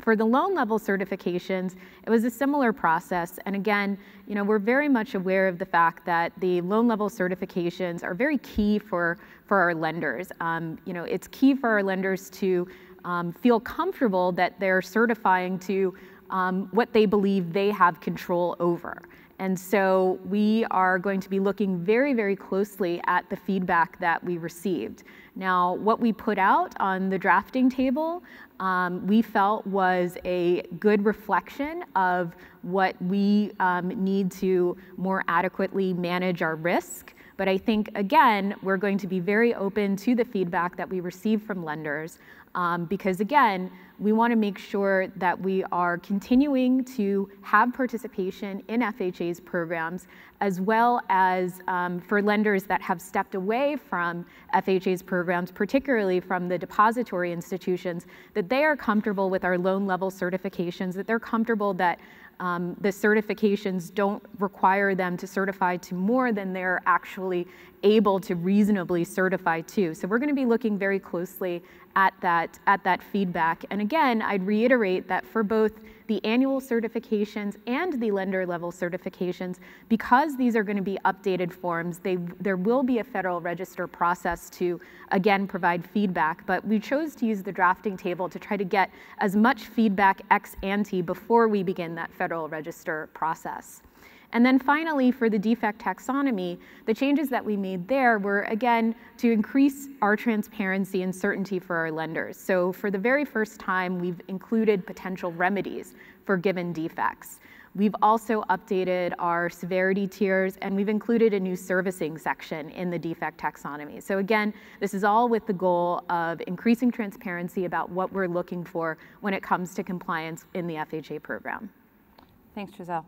For the loan level certifications, it was a similar process. And again, you know, we're very much aware of the fact that the loan level certifications are very key for, for our lenders. Um, you know, it's key for our lenders to um, feel comfortable that they're certifying to um, what they believe they have control over. And so we are going to be looking very, very closely at the feedback that we received. Now, what we put out on the drafting table, um, we felt was a good reflection of what we um, need to more adequately manage our risk. But I think, again, we're going to be very open to the feedback that we receive from lenders um, because again, we want to make sure that we are continuing to have participation in FHA's programs, as well as um, for lenders that have stepped away from FHA's programs, particularly from the depository institutions, that they are comfortable with our loan level certifications, that they're comfortable that um, the certifications don't require them to certify to more than they're actually able to reasonably certify to. So we're going to be looking very closely at that, at that feedback. And again, I'd reiterate that for both the annual certifications and the lender level certifications, because these are going to be updated forms, they, there will be a Federal Register process to, again, provide feedback. But we chose to use the drafting table to try to get as much feedback ex ante before we begin that Federal Register process. And then finally, for the defect taxonomy, the changes that we made there were, again, to increase our transparency and certainty for our lenders. So for the very first time, we've included potential remedies for given defects. We've also updated our severity tiers and we've included a new servicing section in the defect taxonomy. So again, this is all with the goal of increasing transparency about what we're looking for when it comes to compliance in the FHA program. Thanks, Giselle.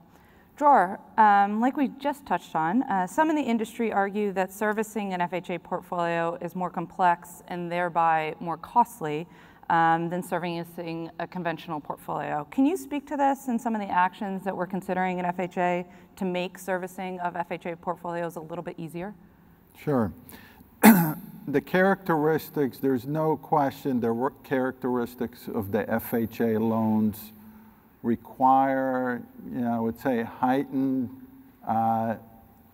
Dror, um, like we just touched on, uh, some in the industry argue that servicing an FHA portfolio is more complex and thereby more costly um, than servicing a conventional portfolio. Can you speak to this and some of the actions that we're considering in FHA to make servicing of FHA portfolios a little bit easier? Sure. [CLEARS THROAT] the characteristics, there's no question the characteristics of the FHA loans require, you know, I would say, heightened uh,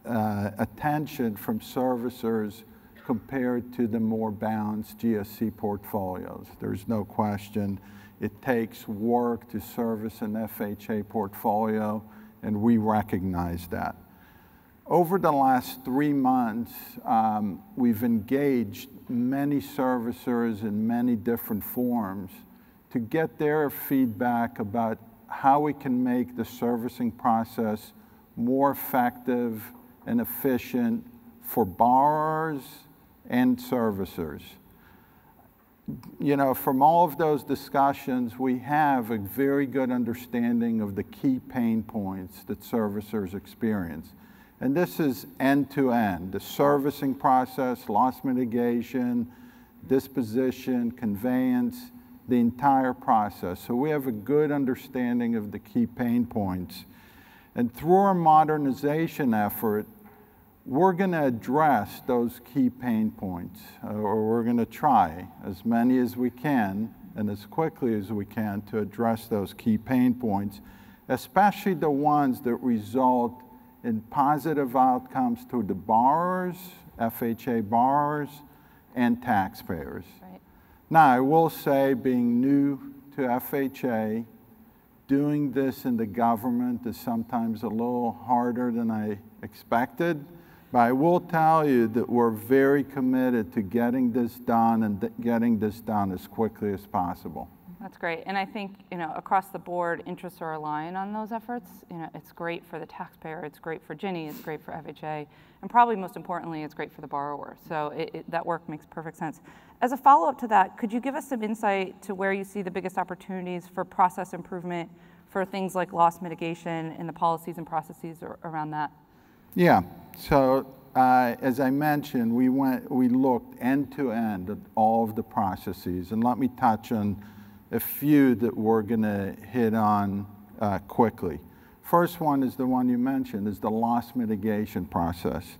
uh, attention from servicers compared to the more balanced GSE portfolios. There's no question. It takes work to service an FHA portfolio, and we recognize that. Over the last three months, um, we've engaged many servicers in many different forms to get their feedback about how we can make the servicing process more effective and efficient for borrowers and servicers. You know, from all of those discussions, we have a very good understanding of the key pain points that servicers experience. And this is end to end the servicing process, loss mitigation, disposition, conveyance, the entire process. So we have a good understanding of the key pain points. And through our modernization effort, we're going to address those key pain points, uh, or we're going to try as many as we can and as quickly as we can to address those key pain points, especially the ones that result in positive outcomes to the borrowers, FHA borrowers, and taxpayers. Now, I will say, being new to FHA, doing this in the government is sometimes a little harder than I expected. But I will tell you that we're very committed to getting this done and getting this done as quickly as possible. That's great. And I think, you know, across the board, interests are aligned on those efforts. You know, it's great for the taxpayer, it's great for Ginnie, it's great for FHA, and probably most importantly, it's great for the borrower. So it, it, that work makes perfect sense. As a follow-up to that, could you give us some insight to where you see the biggest opportunities for process improvement for things like loss mitigation and the policies and processes around that? Yeah. So uh, as I mentioned, we went, we looked end to end at all of the processes, and let me touch on a few that we're going to hit on uh, quickly. First one is the one you mentioned, is the loss mitigation process.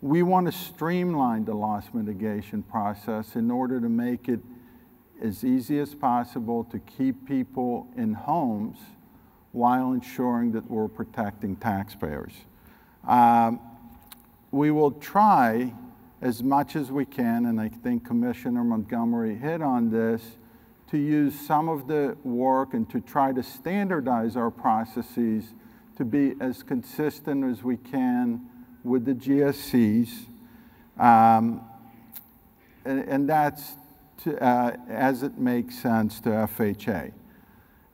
We want to streamline the loss mitigation process in order to make it as easy as possible to keep people in homes while ensuring that we're protecting taxpayers. Um, we will try as much as we can, and I think Commissioner Montgomery hit on this, to use some of the work and to try to standardize our processes to be as consistent as we can with the GSEs, Um, and, and, that's to, uh, as it makes sense to FHA.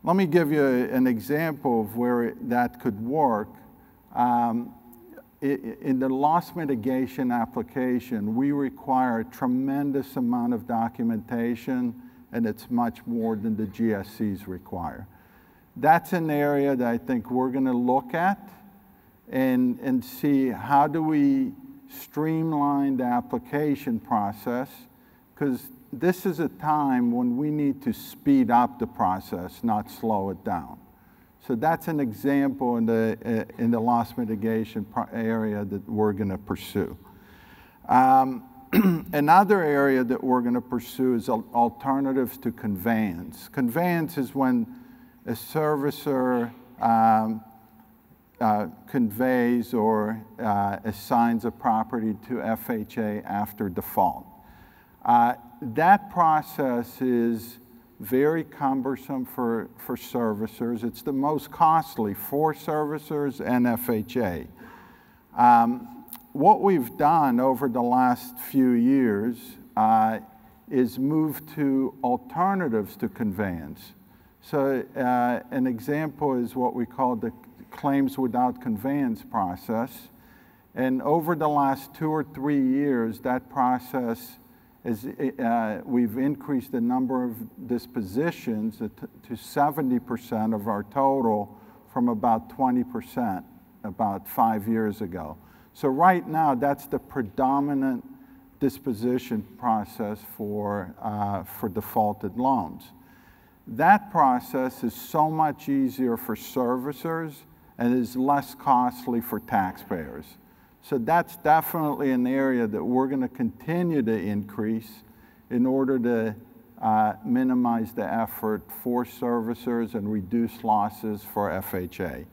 Let me give you an example of where it, that could work. Um, in the loss mitigation application, we require a tremendous amount of documentation and it's much more than the GSEs require. That's an area that I think we're going to look at and, and see how do we streamline the application process because this is a time when we need to speed up the process, not slow it down. So that's an example in the, uh, in the loss mitigation area that we're going to pursue. Um, [CLEARS THROAT] another area that we're going to pursue is alternatives to conveyance. Conveyance is when a servicer um, uh, conveys or uh, assigns a property to FHA after default. Uh, that process is very cumbersome for, for servicers. It's the most costly for servicers and FHA. Um, what we've done over the last few years uh, is move to alternatives to conveyance. So uh, an example is what we call the claims without conveyance process. And over the last two or three years, that process is, uh, we've increased the number of dispositions to 70% of our total from about 20% about five years ago. So right now, that's the predominant disposition process for, uh, for defaulted loans. That process is so much easier for servicers and is less costly for taxpayers. So that's definitely an area that we're going to continue to increase in order to uh, minimize the effort for servicers and reduce losses for FHA.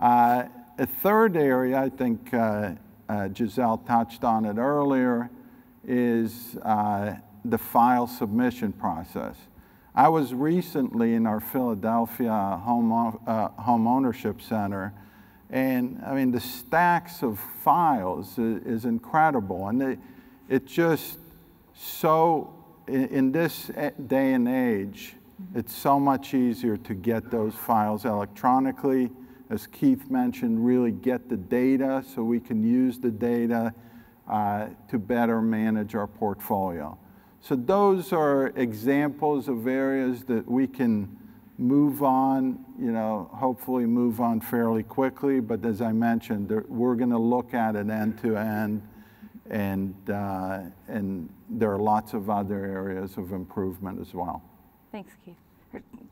Uh, a third area, I think uh, uh, Giselle touched on it earlier, is uh, the file submission process. I was recently in our Philadelphia home, uh, home ownership center and I mean, the stacks of files is, is incredible. And it, it just so, in, in, this day and age, it's so much easier to get those files electronically. As Keith mentioned, really get the data so we can use the data uh, to better manage our portfolio. So those are examples of areas that we can move on, you know, hopefully move on fairly quickly. But as I mentioned, there, we're going to look at it end to end, and uh, and there are lots of other areas of improvement as well. Thanks, Keith.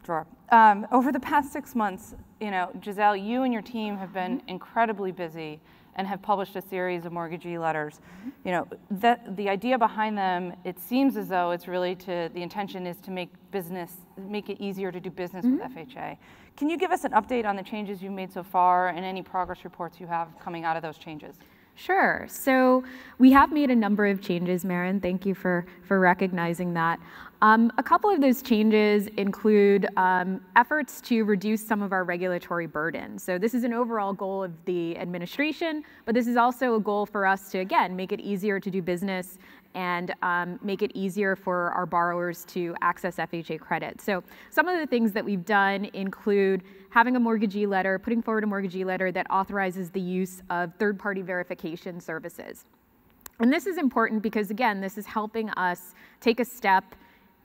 Dror. Um, over the past six months, you know, Giselle, you and your team have been incredibly busy and have published a series of mortgagee letters. Mm-hmm. You know, that the idea behind them, it seems as though it's really to the intention is to make business, make it easier to do business mm-hmm. with FHA. Can you give us an update on the changes you've made so far and any progress reports you have coming out of those changes? Sure. So we have made a number of changes, Maren. Thank you for, for recognizing that. Um, a couple of those changes include um, efforts to reduce some of our regulatory burden. So this is an overall goal of the administration, but this is also a goal for us to, again, make it easier to do business and um, make it easier for our borrowers to access FHA credit. So some of the things that we've done include having a mortgagee letter, putting forward a mortgagee letter that authorizes the use of third-party verification services. And this is important because, again, this is helping us take a step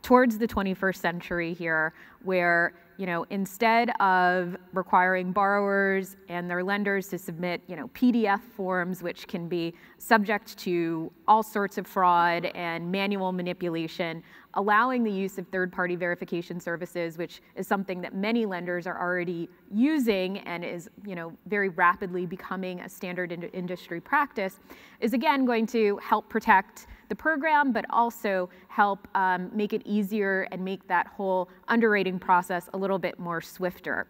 towards the 21st century here where you know, instead of requiring borrowers and their lenders to submit, you know, PDF forms which can be subject to all sorts of fraud and manual manipulation, allowing the use of third-party verification services, which is something that many lenders are already using and is, you know, very rapidly becoming a standard in industry practice, is again going to help protect the program, but also help um, make it easier and make that whole underwriting process a little bit more swifter.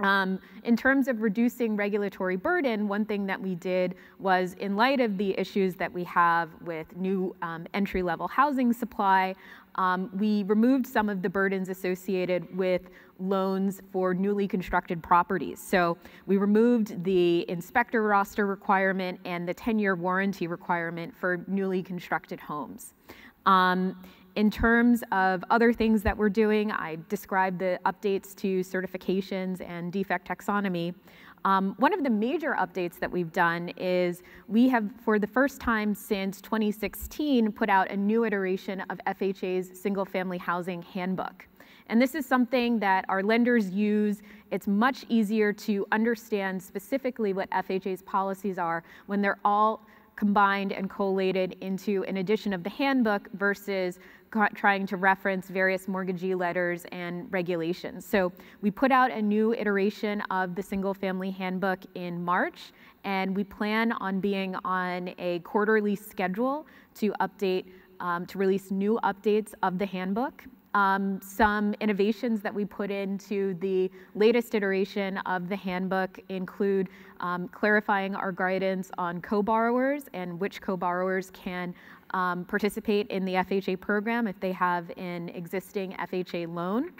Um, in terms of reducing regulatory burden, one thing that we did was in light of the issues that we have with new um, entry level housing supply, um, we removed some of the burdens associated with loans for newly constructed properties. So we removed the inspector roster requirement and the 10 year warranty requirement for newly constructed homes. Um, in terms of other things that we're doing, I described the updates to certifications and defect taxonomy. Um, one of the major updates that we've done is we have, for the first time since 2016, put out a new iteration of FHA's single family housing handbook. And this is something that our lenders use. It's much easier to understand specifically what FHA's policies are when they're all combined and collated into an edition of the handbook versus trying to reference various mortgagee letters and regulations. So we put out a new iteration of the single family handbook in March, and we plan on being on a quarterly schedule to update, um, to release new updates of the handbook. Um, some innovations that we put into the latest iteration of the handbook include um, clarifying our guidance on co-borrowers and which co-borrowers can um, participate in the FHA program if they have an existing FHA loan.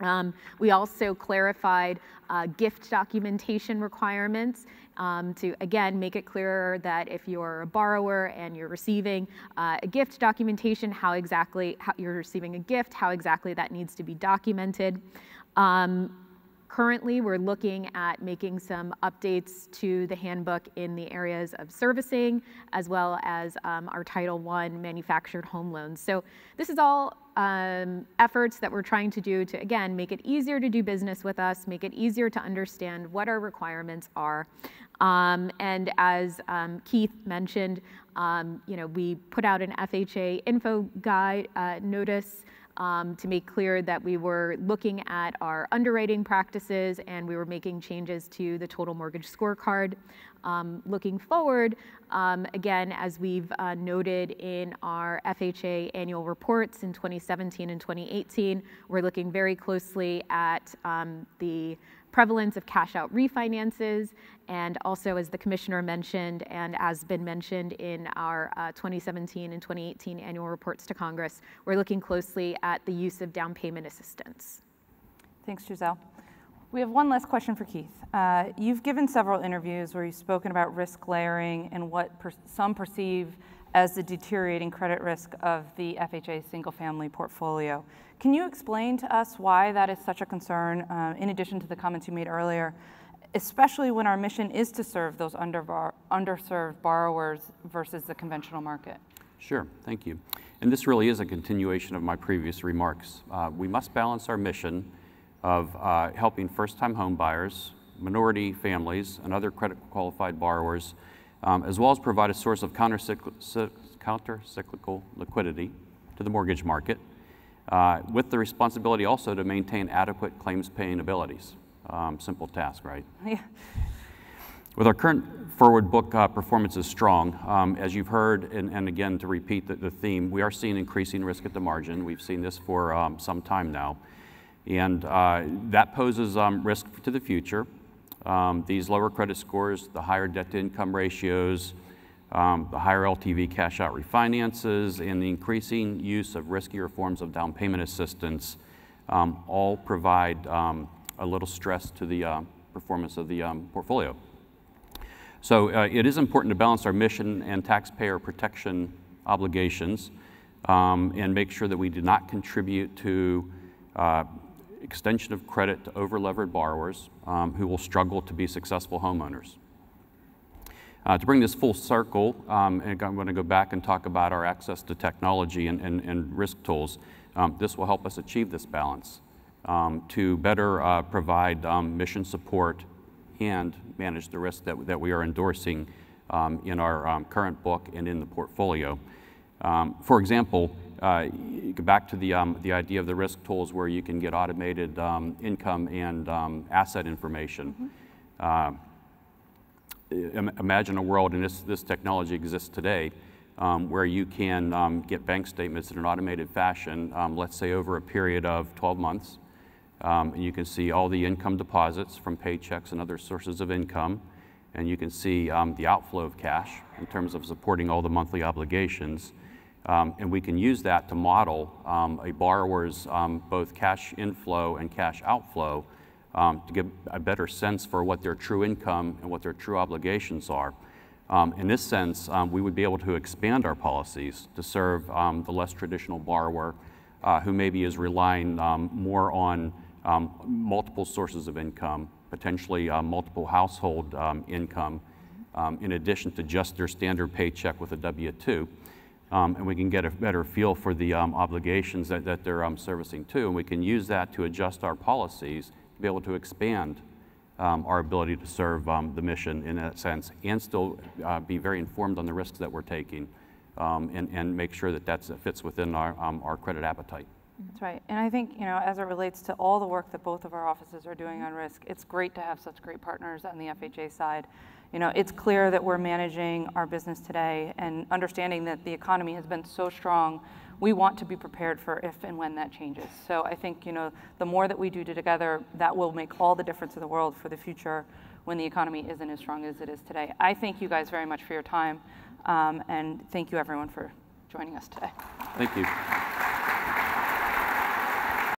Um, we also clarified uh, gift documentation requirements um, to, again, make it clearer that if you're a borrower and you're receiving uh, a gift documentation, how exactly how you're receiving a gift, how exactly that needs to be documented. Um, Currently, we're looking at making some updates to the handbook in the areas of servicing, as well as um, our Title I manufactured home loans. So this is all um, efforts that we're trying to do to, again, make it easier to do business with us, make it easier to understand what our requirements are. Um, and as um, Keith mentioned, um, you know, we put out an FHA info guide uh, notice um, to make clear that we were looking at our underwriting practices and we were making changes to the total mortgage scorecard. Um, looking forward, um, again, as we've uh, noted in our FHA annual reports in 2017 and 2018, we're looking very closely at the prevalence of cash out refinances, and also as the commissioner mentioned, and as been mentioned in our uh, 2017 and 2018 annual reports to Congress, we're looking closely at the use of down payment assistance. Thanks, Giselle. We have one last question for Keith. Uh, you've given several interviews where you've spoken about risk layering and what per some perceive as the deteriorating credit risk of the FHA single family portfolio. Can you explain to us why that is such a concern, uh, in addition to the comments you made earlier, especially when our mission is to serve those under underserved borrowers versus the conventional market? Sure, thank you. And this really is a continuation of my previous remarks. Uh, we must balance our mission of uh, helping first-time home buyers, minority families, and other credit qualified borrowers, um, as well as provide a source of counter-cyclical liquidity to the mortgage market uh, with the responsibility also to maintain adequate claims paying abilities. Um, simple task, right? Yeah. With our current forward book uh, performance is strong. Um, as you've heard, and, and again to repeat the, the, theme, we are seeing increasing risk at the margin. We've seen this for um, some time now. And uh, that poses um, risk to the future. Um, these lower credit scores, the higher debt to income ratios, um, the higher LTV cash out refinances, and the increasing use of riskier forms of down payment assistance um, all provide um, a little stress to the uh, performance of the um, portfolio. So uh, it is important to balance our mission and taxpayer protection obligations um, and make sure that we do not contribute to uh, extension of credit to over-levered borrowers um, who will struggle to be successful homeowners. Uh, to bring this full circle, um, I'm going to go back and talk about our access to technology and, and, and risk tools. Um, this will help us achieve this balance um, to better uh, provide um, mission support and manage the risk that, that we are endorsing um, in our current book and in the portfolio. for example, uh, go back to the, the idea of the risk tools where you can get automated income and asset information. Mm -hmm. uh, imagine a world, and this, this technology exists today, um, where you can um, get bank statements in an automated fashion, um, let's say over a period of 12 months. Um, and you can see all the income deposits from paychecks and other sources of income. And you can see um, the outflow of cash in terms of supporting all the monthly obligations. Um, and we can use that to model a borrower's both cash inflow and cash outflow um, to get a better sense for what their true income and what their true obligations are. Um, in this sense, um, we would be able to expand our policies to serve um, the less traditional borrower uh, who maybe is relying um, more on um, multiple sources of income, potentially uh, multiple household income, in addition to just their standard paycheck with a W-2. Um, and we can get a better feel for the um, obligations that, that they're um, servicing too. And we can use that to adjust our policies to be able to expand um, our ability to serve um, the mission in that sense and still uh, be very informed on the risks that we're taking and, and make sure that that fits within our, our credit appetite. That's right. And I think, you know, as it relates to all the work that both of our offices are doing on risk, it's great to have such great partners on the FHA side. You know, it's clear that we're managing our business today and understanding that the economy has been so strong we want to be prepared for if and when that changes. So I think you know the more that we do together, that will make all the difference in the world for the future when the economy isn't as strong as it is today. I thank you guys very much for your time, um, and thank you everyone for joining us today. Thank you.